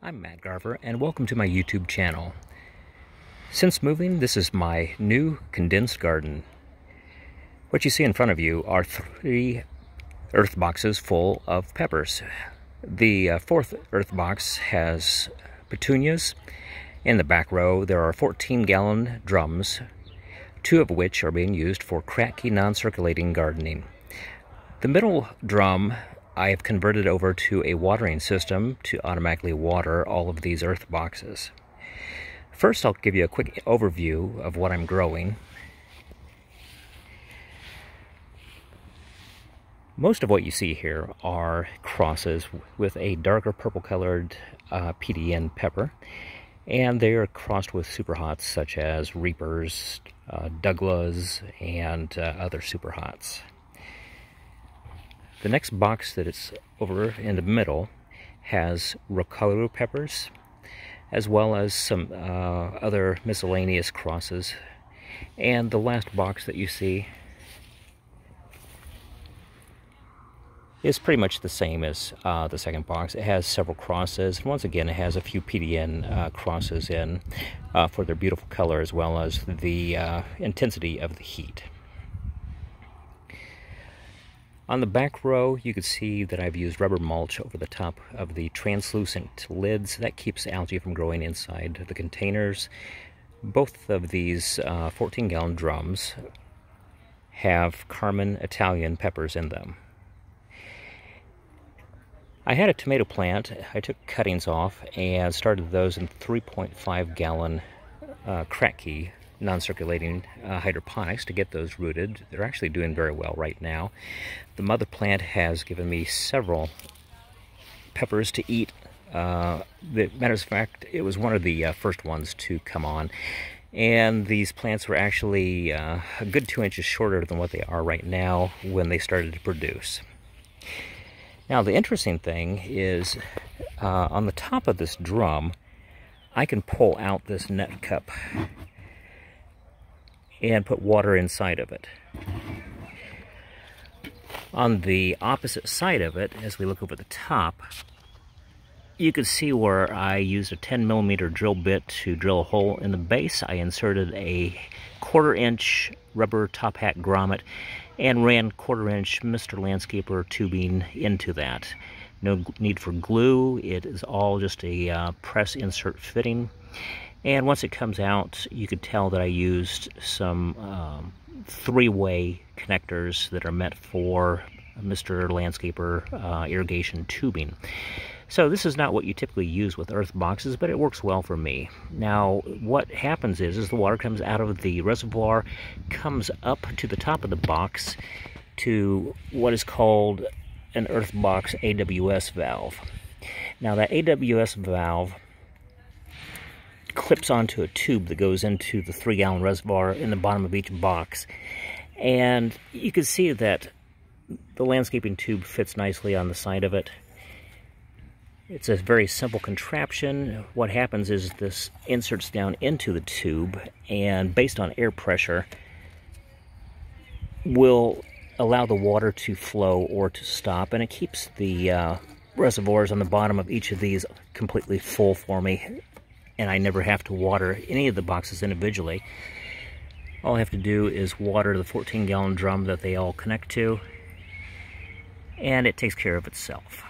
I'm Matt Garver and welcome to my YouTube channel. Since moving, this is my new condensed garden. What you see in front of you are three earth boxes full of peppers. The uh, fourth earth box has petunias. In the back row, there are 14 gallon drums, two of which are being used for Kratky non-circulating gardening. The middle drum I have converted over to a watering system to automatically water all of these earth boxes. First, I'll give you a quick overview of what I'm growing. Most of what you see here are crosses with a darker purple colored uh, PDN pepper, and they are crossed with superhots such as Reapers, uh, Douglahs, and uh, other superhots. The next box that is over in the middle has rocoto peppers, as well as some uh, other miscellaneous crosses. And the last box that you see is pretty much the same as uh, the second box. It has several crosses, and once again, it has a few PDN uh, crosses in uh, for their beautiful color as well as the uh, intensity of the heat. On the back row, you can see that I've used rubber mulch over the top of the translucent lids. That keeps algae from growing inside the containers. Both of these 14-gallon uh, drums have Carmen Italian peppers in them. I had a tomato plant. I took cuttings off and started those in 3.5 gallon uh, Kratky non-circulating uh, hydroponics to get those rooted. They're actually doing very well right now. The mother plant has given me several peppers to eat. Uh, the matter of fact, it was one of the uh, first ones to come on. And these plants were actually uh, a good two inches shorter than what they are right now when they started to produce. Now, the interesting thing is uh, on the top of this drum, I can pull out this net cup and put water inside of it. On the opposite side of it, as we look over the top, you can see where I used a 10 millimeter drill bit to drill a hole in the base. I inserted a quarter inch rubber top hat grommet and ran quarter inch Mr. Landscaper tubing into that. No need for glue. It is all just a uh, press insert fitting. And once it comes out, you could tell that I used some um, three-way connectors that are meant for Mr. Landscaper uh, irrigation tubing. So this is not what you typically use with earth boxes, but it works well for me. Now, what happens is, is the water comes out of the reservoir, comes up to the top of the box to what is called an earth box AWS valve. Now that AWS valve clips onto a tube that goes into the three gallon reservoir in the bottom of each box. And you can see that the landscaping tube fits nicely on the side of it. It's a very simple contraption. What happens is this inserts down into the tube and based on air pressure will allow the water to flow or to stop and it keeps the uh, reservoirs on the bottom of each of these completely full for me and I never have to water any of the boxes individually. All I have to do is water the 14 gallon drum that they all connect to and it takes care of itself.